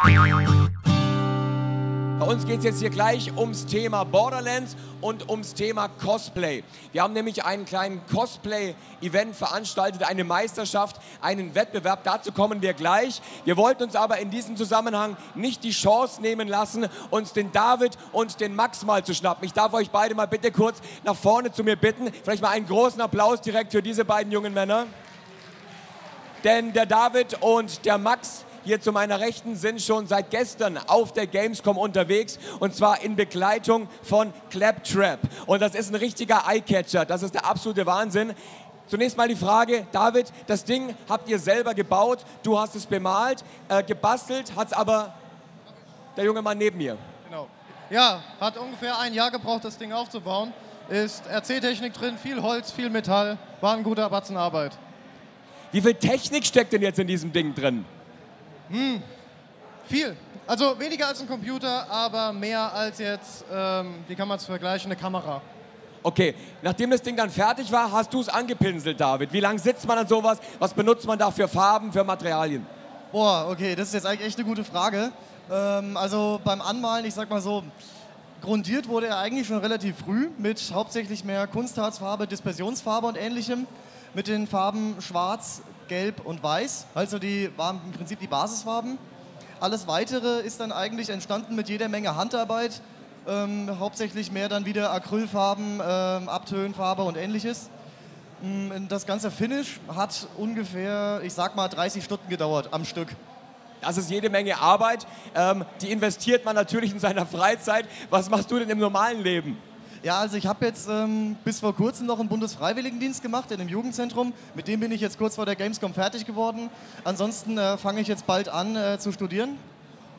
Bei uns geht es jetzt hier gleich ums Thema Borderlands und ums Thema Cosplay. Wir haben nämlich einen kleinen Cosplay-Event veranstaltet, eine Meisterschaft, einen Wettbewerb. Dazu kommen wir gleich. Wir wollten uns aber in diesem Zusammenhang nicht die Chance nehmen lassen, uns den David und den Max mal zu schnappen. Ich darf euch beide mal bitte kurz nach vorne zu mir bitten. Vielleicht mal einen großen Applaus direkt für diese beiden jungen Männer. Denn der David und der Max hier zu meiner Rechten sind schon seit gestern auf der Gamescom unterwegs und zwar in Begleitung von Claptrap. Und das ist ein richtiger Eyecatcher, das ist der absolute Wahnsinn. Zunächst mal die Frage, David, das Ding habt ihr selber gebaut, du hast es bemalt, äh, gebastelt, hat es aber der junge Mann neben mir. Genau. Ja, hat ungefähr ein Jahr gebraucht, das Ding aufzubauen. Ist RC-Technik drin, viel Holz, viel Metall, war ein guter Batzen Arbeit. Wie viel Technik steckt denn jetzt in diesem Ding drin? Hm, viel. Also weniger als ein Computer, aber mehr als jetzt, ähm, wie kann man es vergleichen, eine Kamera. Okay, nachdem das Ding dann fertig war, hast du es angepinselt, David. Wie lange sitzt man an sowas? Was benutzt man da für Farben, für Materialien? Boah, okay, das ist jetzt eigentlich echt eine gute Frage. Ähm, also beim Anmalen, ich sag mal so, grundiert wurde er eigentlich schon relativ früh mit hauptsächlich mehr Kunstharzfarbe, Dispersionsfarbe und ähnlichem. Mit den Farben Schwarz, Gelb und Weiß. Also die waren im Prinzip die Basisfarben. Alles Weitere ist dann eigentlich entstanden mit jeder Menge Handarbeit. Ähm, hauptsächlich mehr dann wieder Acrylfarben, ähm, Abtönfarbe und ähnliches. Ähm, das ganze Finish hat ungefähr, ich sag mal, 30 Stunden gedauert am Stück. Das ist jede Menge Arbeit. Ähm, die investiert man natürlich in seiner Freizeit. Was machst du denn im normalen Leben? Ja, also ich habe jetzt ähm, bis vor kurzem noch einen Bundesfreiwilligendienst gemacht in einem Jugendzentrum. Mit dem bin ich jetzt kurz vor der Gamescom fertig geworden. Ansonsten äh, fange ich jetzt bald an äh, zu studieren.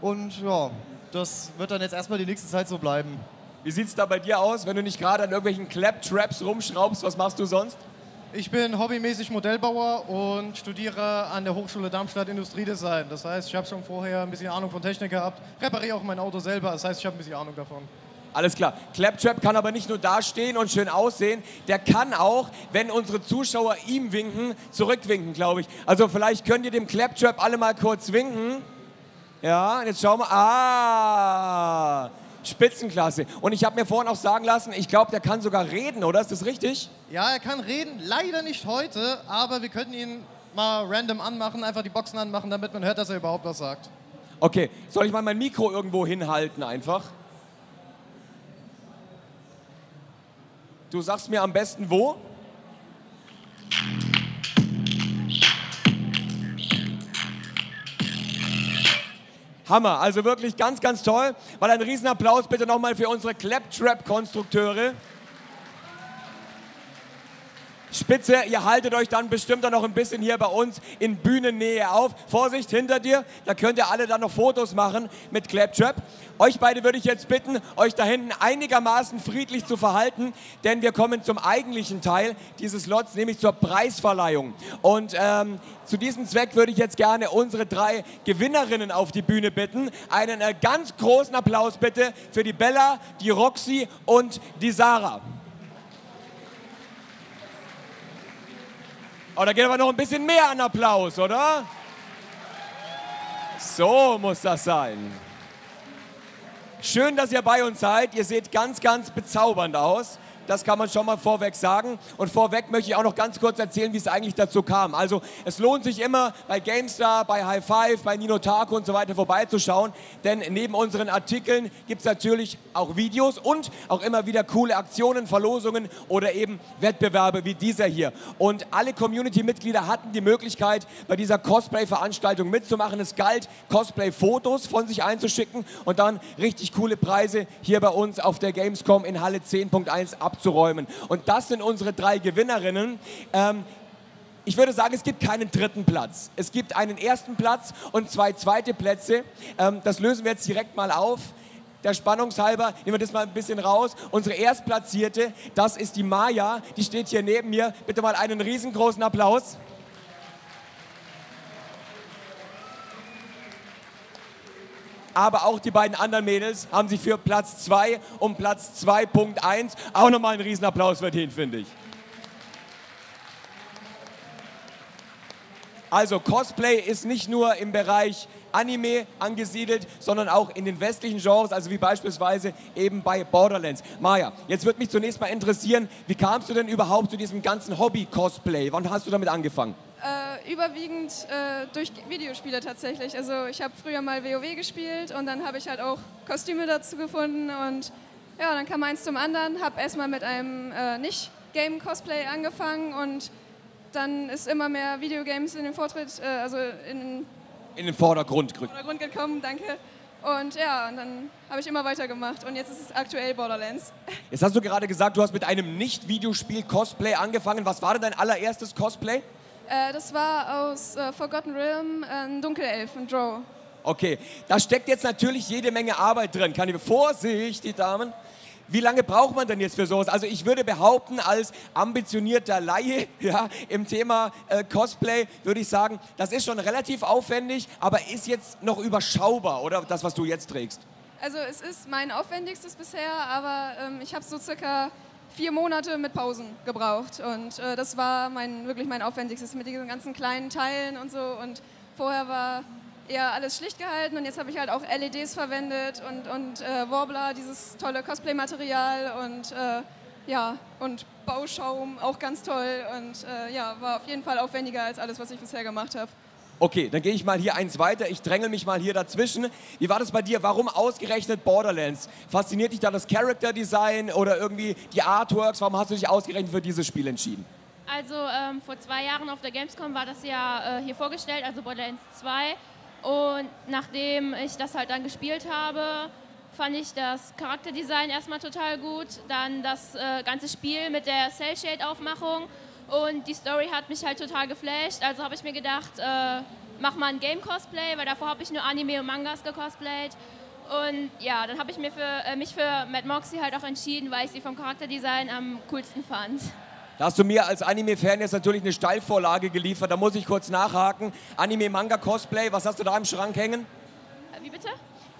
Und ja, das wird dann jetzt erstmal die nächste Zeit so bleiben. Wie sieht es da bei dir aus, wenn du nicht gerade an irgendwelchen Claptraps rumschraubst? Was machst du sonst? Ich bin hobbymäßig Modellbauer und studiere an der Hochschule Darmstadt Industriedesign. Das heißt, ich habe schon vorher ein bisschen Ahnung von Technik gehabt, repariere auch mein Auto selber. Das heißt, ich habe ein bisschen Ahnung davon. Alles klar. Claptrap kann aber nicht nur da stehen und schön aussehen, der kann auch, wenn unsere Zuschauer ihm winken, zurückwinken, glaube ich. Also vielleicht könnt ihr dem Claptrap alle mal kurz winken. Ja, jetzt schauen wir. Ah, Spitzenklasse. Und ich habe mir vorhin auch sagen lassen, ich glaube, der kann sogar reden, oder? Ist das richtig? Ja, er kann reden. Leider nicht heute, aber wir könnten ihn mal random anmachen, einfach die Boxen anmachen, damit man hört, dass er überhaupt was sagt. Okay, soll ich mal mein Mikro irgendwo hinhalten einfach? Du sagst mir am besten wo? Hammer, also wirklich ganz, ganz toll. Weil ein Riesenapplaus bitte nochmal für unsere Claptrap-Konstrukteure. Spitze, ihr haltet euch dann bestimmt auch noch ein bisschen hier bei uns in Bühnennähe auf. Vorsicht, hinter dir, da könnt ihr alle dann noch Fotos machen mit Claptrap. Euch beide würde ich jetzt bitten, euch da hinten einigermaßen friedlich zu verhalten, denn wir kommen zum eigentlichen Teil dieses Lots, nämlich zur Preisverleihung. Und ähm, zu diesem Zweck würde ich jetzt gerne unsere drei Gewinnerinnen auf die Bühne bitten. Einen äh, ganz großen Applaus bitte für die Bella, die Roxy und die Sarah. Oh, da geht aber noch ein bisschen mehr an Applaus, oder? So muss das sein. Schön, dass ihr bei uns seid. Ihr seht ganz, ganz bezaubernd aus. Das kann man schon mal vorweg sagen. Und vorweg möchte ich auch noch ganz kurz erzählen, wie es eigentlich dazu kam. Also es lohnt sich immer bei GameStar, bei High Five, bei Nino Taco und so weiter vorbeizuschauen. Denn neben unseren Artikeln gibt es natürlich auch Videos und auch immer wieder coole Aktionen, Verlosungen oder eben Wettbewerbe wie dieser hier. Und alle Community-Mitglieder hatten die Möglichkeit, bei dieser Cosplay-Veranstaltung mitzumachen. Es galt, Cosplay-Fotos von sich einzuschicken und dann richtig coole Preise hier bei uns auf der Gamescom in Halle 10.1 ab abzuräumen. Und das sind unsere drei Gewinnerinnen. Ähm, ich würde sagen, es gibt keinen dritten Platz. Es gibt einen ersten Platz und zwei zweite Plätze. Ähm, das lösen wir jetzt direkt mal auf. Der Spannungshalber nehmen wir das mal ein bisschen raus. Unsere Erstplatzierte, das ist die Maya, die steht hier neben mir. Bitte mal einen riesengroßen Applaus. Aber auch die beiden anderen Mädels haben sich für Platz 2 und Platz 2.1 auch nochmal einen Riesenapplaus verdient, finde ich. Also Cosplay ist nicht nur im Bereich Anime angesiedelt, sondern auch in den westlichen Genres, also wie beispielsweise eben bei Borderlands. Maja, jetzt würde mich zunächst mal interessieren, wie kamst du denn überhaupt zu diesem ganzen Hobby-Cosplay? Wann hast du damit angefangen? Überwiegend äh, durch Videospiele tatsächlich. Also ich habe früher mal WoW gespielt und dann habe ich halt auch Kostüme dazu gefunden und ja, dann kam eins zum anderen. Habe erstmal mit einem äh, Nicht-Game-Cosplay angefangen und dann ist immer mehr Videogames in den Vortritt, äh, also in, in den Vordergrund. Vordergrund gekommen, danke. Und ja, und dann habe ich immer weitergemacht und jetzt ist es aktuell Borderlands. Jetzt hast du gerade gesagt, du hast mit einem Nicht-Videospiel-Cosplay angefangen. Was war denn dein allererstes Cosplay? Äh, das war aus äh, Forgotten Realm, äh, ein Dunkelelf, ein Drow. Okay, da steckt jetzt natürlich jede Menge Arbeit drin. Kann ich, Vorsicht, die Damen. Wie lange braucht man denn jetzt für sowas? Also ich würde behaupten, als ambitionierter Laie ja, im Thema äh, Cosplay würde ich sagen, das ist schon relativ aufwendig, aber ist jetzt noch überschaubar, oder das, was du jetzt trägst? Also es ist mein aufwendigstes bisher, aber ähm, ich habe so circa vier Monate mit Pausen gebraucht. Und äh, das war mein, wirklich mein aufwendigstes mit diesen ganzen kleinen Teilen und so. Und vorher war eher alles schlicht gehalten und jetzt habe ich halt auch LEDs verwendet und, und äh, Warbler, dieses tolle Cosplay-Material und äh, ja, und Bauschaum, auch ganz toll und äh, ja, war auf jeden Fall aufwendiger als alles, was ich bisher gemacht habe. Okay, dann gehe ich mal hier eins weiter. Ich dränge mich mal hier dazwischen. Wie war das bei dir? Warum ausgerechnet Borderlands? Fasziniert dich da das Character Design oder irgendwie die Artworks? Warum hast du dich ausgerechnet für dieses Spiel entschieden? Also ähm, vor zwei Jahren auf der Gamescom war das ja äh, hier vorgestellt, also Borderlands 2. Und nachdem ich das halt dann gespielt habe, fand ich das Charakterdesign erstmal total gut. Dann das äh, ganze Spiel mit der Cell-Shade-Aufmachung und die Story hat mich halt total geflasht. Also habe ich mir gedacht, äh, mach mal ein Game-Cosplay, weil davor habe ich nur Anime und Mangas gecosplayt. Und ja, dann habe ich mir für, äh, mich für Mad Moxie halt auch entschieden, weil ich sie vom Charakterdesign am coolsten fand. Da hast du mir als Anime-Fan jetzt natürlich eine Steilvorlage geliefert. Da muss ich kurz nachhaken. Anime, Manga, Cosplay, was hast du da im Schrank hängen? Äh, wie bitte?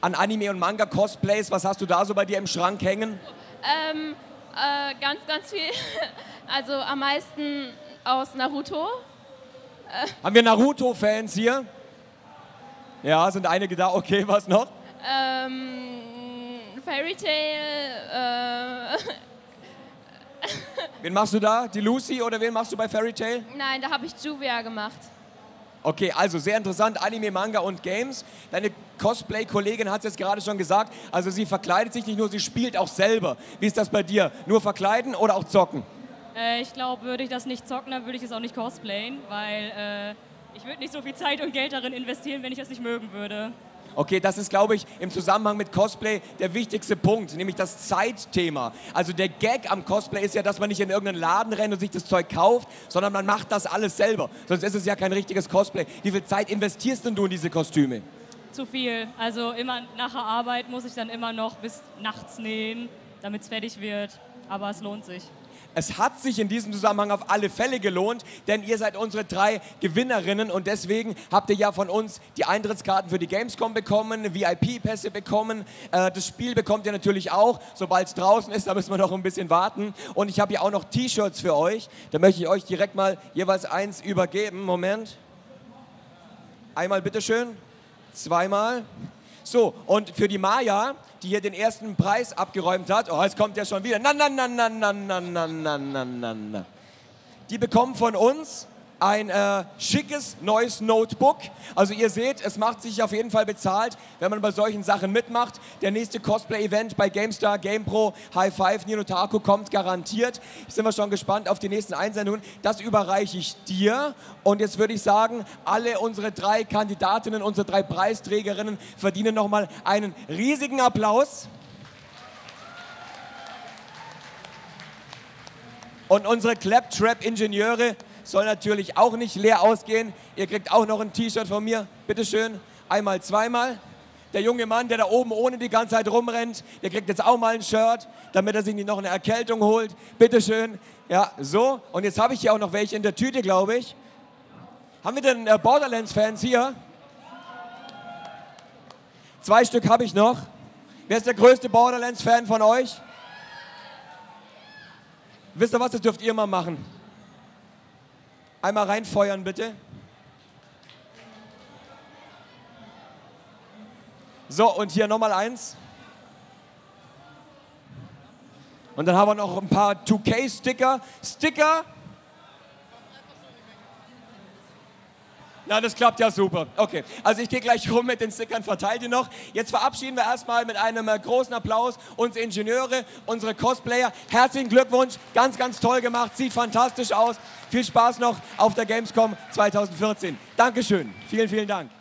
An Anime und Manga Cosplays, was hast du da so bei dir im Schrank hängen? Ähm, äh, ganz, ganz viel. Also am meisten aus Naruto. Äh. Haben wir Naruto-Fans hier? Ja, sind einige da. Okay, was noch? Ähm, Fairy Tail. Äh wen machst du da? Die Lucy oder wen machst du bei Fairy Tail? Nein, da habe ich Juvia gemacht. Okay, also sehr interessant, Anime, Manga und Games. Deine Cosplay-Kollegin hat es jetzt gerade schon gesagt, also sie verkleidet sich nicht nur, sie spielt auch selber. Wie ist das bei dir? Nur verkleiden oder auch zocken? Äh, ich glaube, würde ich das nicht zocken, dann würde ich es auch nicht cosplayen, weil äh, ich würde nicht so viel Zeit und Geld darin investieren, wenn ich das nicht mögen würde. Okay, das ist, glaube ich, im Zusammenhang mit Cosplay der wichtigste Punkt, nämlich das Zeitthema. Also der Gag am Cosplay ist ja, dass man nicht in irgendeinen Laden rennt und sich das Zeug kauft, sondern man macht das alles selber. Sonst ist es ja kein richtiges Cosplay. Wie viel Zeit investierst denn du in diese Kostüme? Zu viel. Also immer nach der Arbeit muss ich dann immer noch bis nachts nähen, damit es fertig wird. Aber es lohnt sich. Es hat sich in diesem Zusammenhang auf alle Fälle gelohnt, denn ihr seid unsere drei Gewinnerinnen und deswegen habt ihr ja von uns die Eintrittskarten für die Gamescom bekommen, VIP-Pässe bekommen. Äh, das Spiel bekommt ihr natürlich auch, sobald es draußen ist, da müssen wir noch ein bisschen warten. Und ich habe hier auch noch T-Shirts für euch. Da möchte ich euch direkt mal jeweils eins übergeben. Moment. Einmal bitteschön. Zweimal. So, und für die Maya, die hier den ersten Preis abgeräumt hat, oh, jetzt kommt der schon wieder. Na, na, na, na, na, na, na, na, na, na. Die bekommen von uns ein äh, schickes neues Notebook. Also ihr seht, es macht sich auf jeden Fall bezahlt, wenn man bei solchen Sachen mitmacht. Der nächste Cosplay-Event bei GameStar, GamePro, High Five, Ninotaku kommt garantiert. Sind wir schon gespannt auf die nächsten Einsendungen. Das überreiche ich dir. Und jetzt würde ich sagen, alle unsere drei Kandidatinnen, unsere drei Preisträgerinnen verdienen nochmal einen riesigen Applaus. Und unsere Claptrap-Ingenieure soll natürlich auch nicht leer ausgehen. Ihr kriegt auch noch ein T-Shirt von mir. Bitte schön. Einmal, zweimal. Der junge Mann, der da oben ohne die ganze Zeit rumrennt, der kriegt jetzt auch mal ein Shirt, damit er sich nicht noch eine Erkältung holt. Bitte schön. Ja, so. Und jetzt habe ich hier auch noch welche in der Tüte, glaube ich. Haben wir denn äh, Borderlands-Fans hier? Zwei Stück habe ich noch. Wer ist der größte Borderlands-Fan von euch? Wisst ihr was, das dürft ihr mal machen. Einmal reinfeuern, bitte. So, und hier nochmal eins. Und dann haben wir noch ein paar 2K-Sticker. Sticker, Sticker Na, das klappt ja super. Okay, also ich gehe gleich rum mit den Stickern, verteile die noch. Jetzt verabschieden wir erstmal mit einem äh, großen Applaus unsere Ingenieure, unsere Cosplayer. Herzlichen Glückwunsch, ganz, ganz toll gemacht, sieht fantastisch aus. Viel Spaß noch auf der Gamescom 2014. Dankeschön, vielen, vielen Dank.